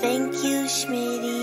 Thank you, Schmitty.